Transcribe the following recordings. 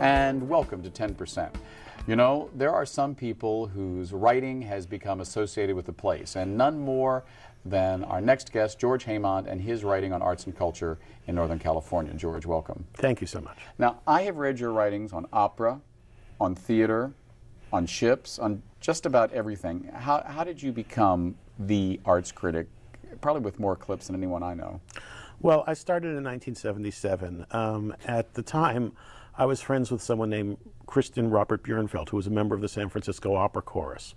and welcome to 10%. You know, there are some people whose writing has become associated with the place, and none more than our next guest, George Heymont, and his writing on arts and culture in Northern California. George, welcome. Thank you so much. Now, I have read your writings on opera, on theater, on ships, on just about everything. How, how did you become the arts critic, probably with more clips than anyone I know? Well, I started in 1977. Um, at the time, I was friends with someone named Kristen Robert Bjornfeld, who was a member of the San Francisco Opera Chorus.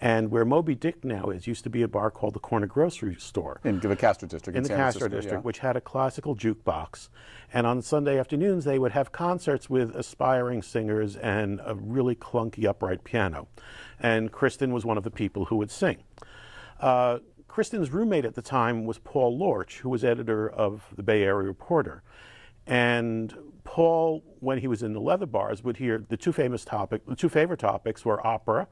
And where Moby Dick now is, used to be a bar called the Corner Grocery Store. In the Castro District. In, in the San Castro Francisco, District, yeah. which had a classical jukebox. And on Sunday afternoons, they would have concerts with aspiring singers and a really clunky upright piano. And Kristen was one of the people who would sing. Uh, Kristen's roommate at the time was Paul Lorch, who was editor of the Bay Area Reporter. And Paul, when he was in the leather bars, would hear the two famous topic, the two favorite topics were opera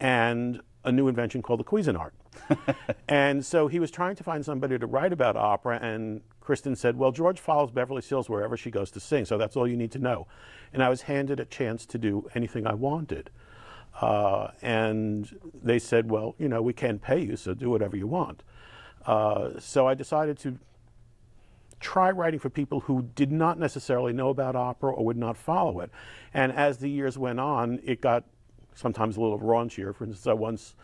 and a new invention called the Cuisinart. and so he was trying to find somebody to write about opera, and Kristen said, Well, George follows Beverly Sills wherever she goes to sing, so that's all you need to know. And I was handed a chance to do anything I wanted. Uh, and they said, Well, you know, we can't pay you, so do whatever you want. Uh, so I decided to try writing for people who did not necessarily know about opera or would not follow it. And as the years went on, it got sometimes a little raunchier. For instance, I once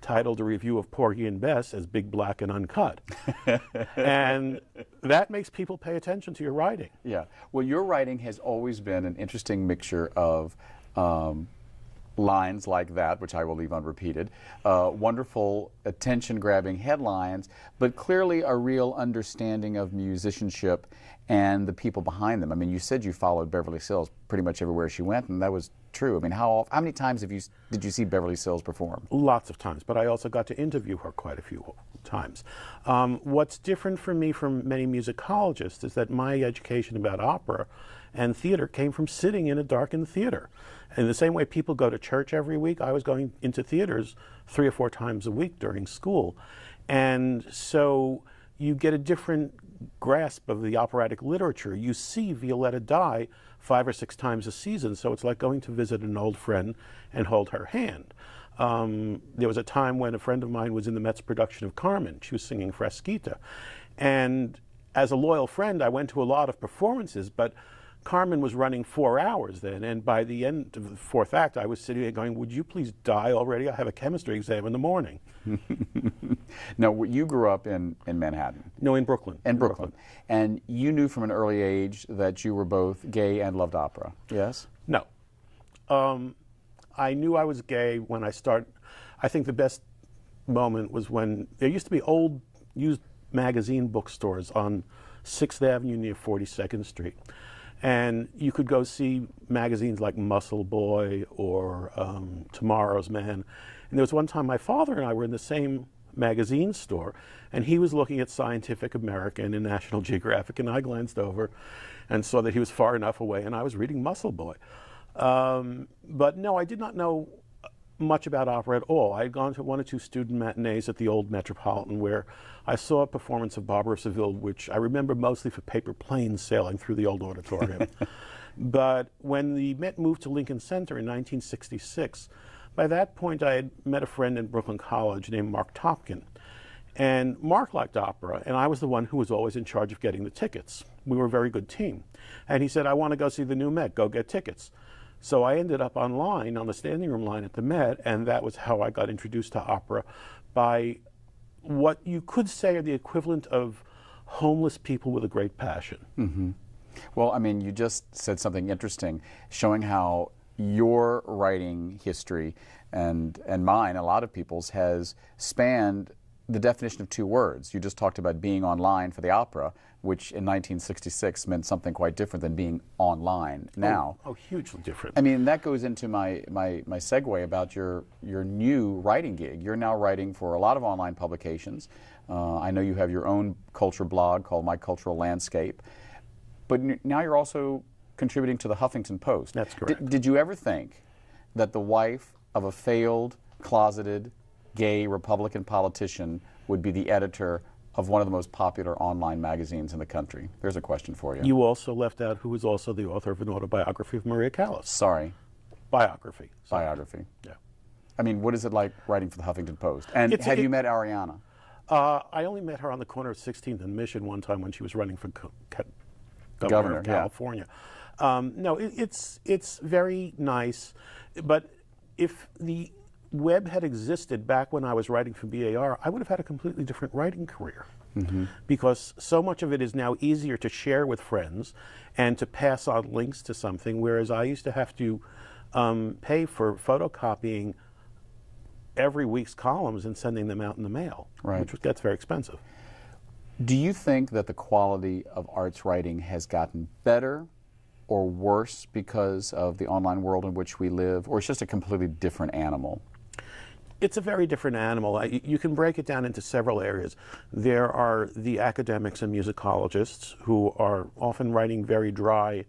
titled a review of Porgy and Bess as Big Black and Uncut. and that makes people pay attention to your writing. Yeah. Well, your writing has always been an interesting mixture of um, lines like that, which I will leave unrepeated, uh, wonderful attention grabbing headlines, but clearly a real understanding of musicianship and the people behind them. I mean, you said you followed Beverly Sills pretty much everywhere she went, and that was true. I mean, how, how many times have you, did you see Beverly Sills perform? Lots of times, but I also got to interview her quite a few times. Um, what's different for me from many musicologists is that my education about opera and theater came from sitting in a darkened theater. In the same way people go to church every week, I was going into theaters three or four times a week during school. And so you get a different grasp of the operatic literature. You see Violetta die five or six times a season, so it's like going to visit an old friend and hold her hand. Um, there was a time when a friend of mine was in the Mets production of Carmen. She was singing Frasquita. And as a loyal friend, I went to a lot of performances, but Carmen was running four hours then, and by the end of the fourth act, I was sitting there going, Would you please die already? I have a chemistry exam in the morning. now, you grew up in, in Manhattan. No, in Brooklyn. In Brooklyn. Brooklyn. And you knew from an early age that you were both gay and loved opera, yes? No. Um, I knew I was gay when I started. I think the best moment was when there used to be old used magazine bookstores on 6th Avenue near 42nd Street. And you could go see magazines like Muscle Boy or um, Tomorrow's Man. And there was one time my father and I were in the same magazine store, and he was looking at Scientific American and National Geographic, and I glanced over and saw that he was far enough away, and I was reading Muscle Boy. Um, but no, I did not know much about opera at all. I had gone to one or two student matinees at the old Metropolitan where I saw a performance of Barber of Seville, which I remember mostly for paper planes sailing through the old auditorium. but when the Met moved to Lincoln Center in 1966, by that point I had met a friend in Brooklyn College named Mark Topkin. And Mark liked opera, and I was the one who was always in charge of getting the tickets. We were a very good team. And he said, I want to go see the new Met, go get tickets. So I ended up online on the standing room line at the Met, and that was how I got introduced to opera by what you could say are the equivalent of homeless people with a great passion. Mm-hmm. Well, I mean, you just said something interesting, showing how your writing history and and mine, a lot of people's, has spanned the definition of two words. You just talked about being online for the opera, which in 1966 meant something quite different than being online now. Oh, oh, hugely different. I mean, that goes into my, my, my segue about your, your new writing gig. You're now writing for a lot of online publications. Uh, I know you have your own culture blog called My Cultural Landscape. But now you're also contributing to the Huffington Post. That's correct. D did you ever think that the wife of a failed, closeted, gay Republican politician would be the editor of one of the most popular online magazines in the country? There's a question for you. You also left out who is also the author of an autobiography of Maria Callas. Sorry, Biography. So, biography. yeah. I mean, what is it like writing for the Huffington Post? And It's- have it- you met Arianna? Uh, I only met her on the corner of 16th and Mission one time when she was running for co- co- governor, Governor, of yeah. California. Um, no, it, it's it's very nice, but if the web had existed back when I was writing for BAR, I would have had a completely different writing career. Because so much of it is now easier to share with friends and to pass on links to something, whereas I used to have to um, pay for photocopying every week's columns and sending them out in the mail, Right. which gets very expensive. Do you think that the quality of arts writing has gotten better or worse because of the online world in which we live, or it's just a completely different animal? It's a very different animal. You can break it down into several areas. There are the academics and musicologists who are often writing very dry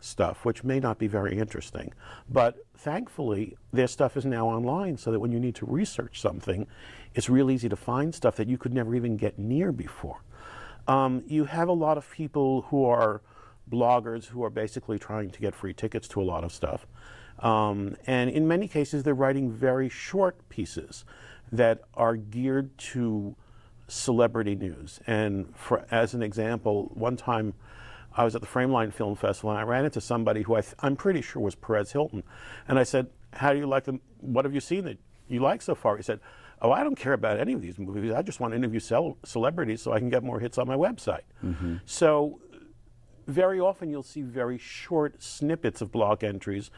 stuff, which may not be very interesting. But thankfully, their stuff is now online so that when you need to research something, it's real easy to find stuff that you could never even get near before. Um, you have a lot of people who are bloggers who are basically trying to get free tickets to a lot of stuff. Um, and in many cases, they're writing very short pieces that are geared to celebrity news. And for, as an example, one time I was at the Frameline Film Festival and I ran into somebody who I th- I'm pretty sure was Perez Hilton. And I said, How do you like them? What have you seen that you like so far? He said, Oh, I don't care about any of these movies. I just want to interview cel- celebrities so I can get more hits on my website. So very often you'll see very short snippets of blog entries.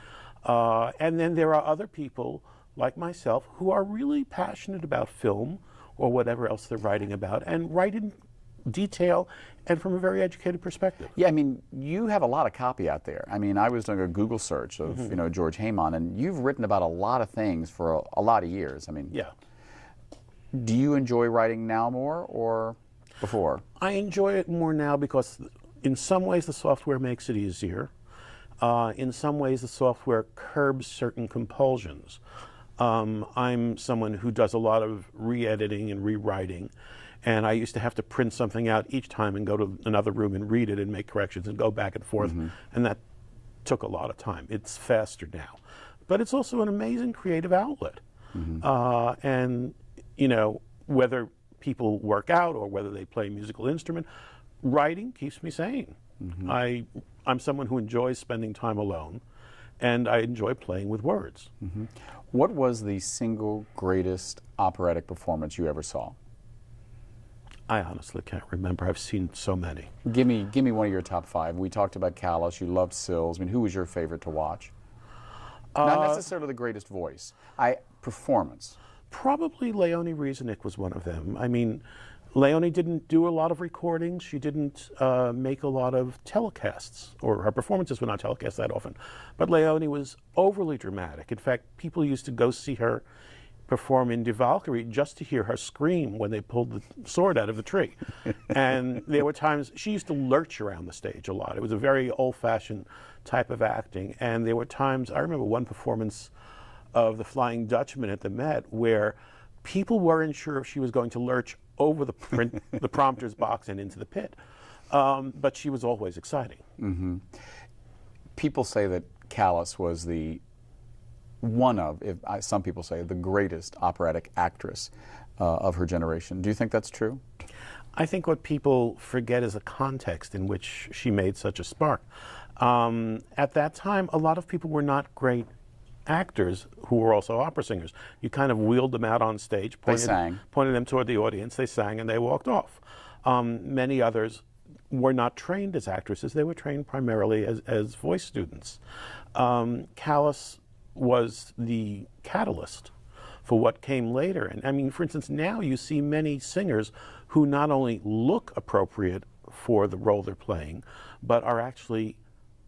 Uh, and then there are other people like myself who are really passionate about film or whatever else they're writing about and write in detail and from a very educated perspective. Yeah, I mean, you have a lot of copy out there. I mean, I was doing a Google search of, Mm-hmm. you know, George Heymont, and you've written about a lot of things for a, a lot of years. I mean, Yeah. do you enjoy writing now more or before? I enjoy it more now because, in some ways, the software makes it easier. Uh, in some ways, the software curbs certain compulsions. Um, I'm someone who does a lot of re editing and rewriting, and I used to have to print something out each time and go to another room and read it and make corrections and go back and forth, and that took a lot of time. It's faster now. But it's also an amazing creative outlet. Uh, and, you know, whether people work out or whether they play a musical instrument, writing keeps me sane. I, I'm someone who enjoys spending time alone, and I enjoy playing with words. What was the single greatest operatic performance you ever saw? I honestly can't remember. I've seen so many. Give me, give me one of your top five. We talked about Callas. You loved Sills. I mean, who was your favorite to watch? Not Uh, necessarily the greatest voice. I performance. Probably Leonie Rysanek was one of them. I mean, Leonie didn't do a lot of recordings. She didn't uh, make a lot of telecasts, or her performances were not telecast that often. But Leonie was overly dramatic. In fact, people used to go see her perform in Die Valkyrie just to hear her scream when they pulled the sword out of the tree. and there were times she used to lurch around the stage a lot. It was a very old-fashioned type of acting. And there were times I remember one performance of the Flying Dutchman at the Met where people weren't sure if she was going to lurch over the print, the prompter's box and into the pit. Um, but she was always exciting. People say that Callas was the one of, if I, some people say, the greatest operatic actress uh, of her generation. Do you think that's true? I think what people forget is the context in which she made such a spark. Um, at that time, a lot of people were not great actors who were also opera singers. You kind of wheeled them out on stage, pointed, sang. pointed them toward the audience, they sang, and they walked off. Um, many others were not trained as actresses, they were trained primarily as, as voice students. Um, Callas was the catalyst for what came later. And I mean, for instance, now you see many singers who not only look appropriate for the role they're playing, but are actually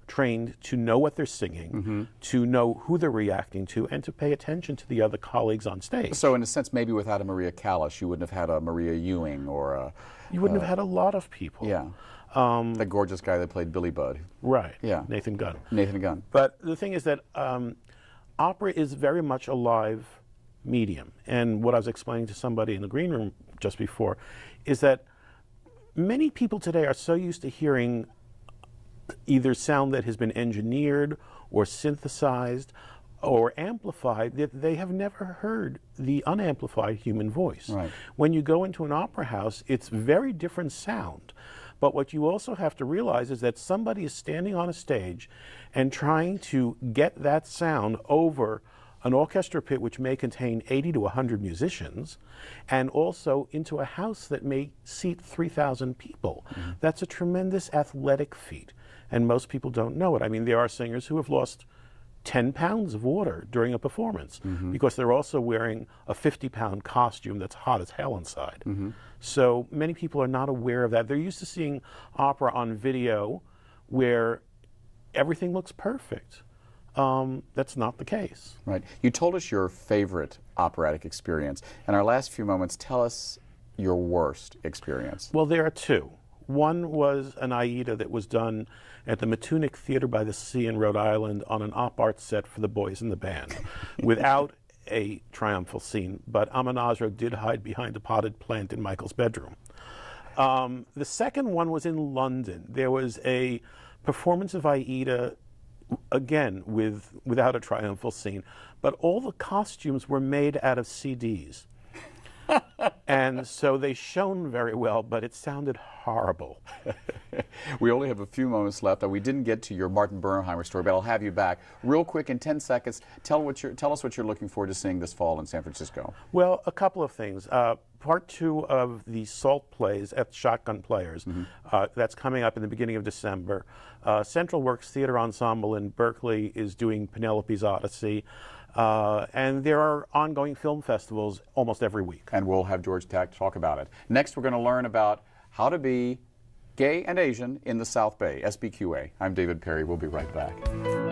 trained to know what they're singing, to know who they're reacting to, and to pay attention to the other colleagues on stage. So, in a sense, maybe without a Maria Callas, you wouldn't have had a Maria Ewing or a, you wouldn't have had a lot of people. yeah, Um, the gorgeous guy that played Billy Budd, right. Yeah. Nathan Gunn. Nathan Gunn. But the thing is that um, opera is very much a live medium. And what I was explaining to somebody in the green room just before is that many people today are so used to hearing either sound that has been engineered or synthesized or amplified that they have never heard the unamplified human voice. Right. When you go into an opera house, it's very different sound. But what you also have to realize is that somebody is standing on a stage and trying to get that sound over an orchestra pit which may contain 80 to 100 musicians and also into a house that may seat 3,000 people. Mm-hmm. That's a tremendous athletic feat. And most people don't know it. I mean, there are singers who have lost 10 pounds of water during a performance because they're also wearing a 50 pound costume that's hot as hell inside. So many people are not aware of that. They're used to seeing opera on video where everything looks perfect. Um, that's not the case. Right. You told us your favorite operatic experience. In our last few moments, tell us your worst experience. Well, there are two. One was an Aida that was done at the Matunuck Theater by the Sea in Rhode Island on an op art set for the boys in the band without a triumphal scene, but Amonasro did hide behind a potted plant in Michael's bedroom. Um, the second one was in London. There was a performance of Aida, again with without a triumphal scene, but all the costumes were made out of CDs. and so they shone very well, but it sounded horrible. we only have a few moments left. We didn't get to your Martin Bernheimer story, but I'll have you back real quick in 10 seconds. Tell, what you're, tell us what you're looking forward to seeing this fall in San Francisco. Well, a couple of things. Uh, part two of the Salt plays at Shotgun Players. Mm-hmm. Uh, that's coming up in the beginning of December. Uh, Central Works Theater Ensemble in Berkeley is doing Penelope's Odyssey. Uh, and there are ongoing film festivals almost every week. And we'll have George Tack talk about it. Next, we're going to learn about how to be gay and Asian in the South Bay, SBQA. I'm David Perry. We'll be right back.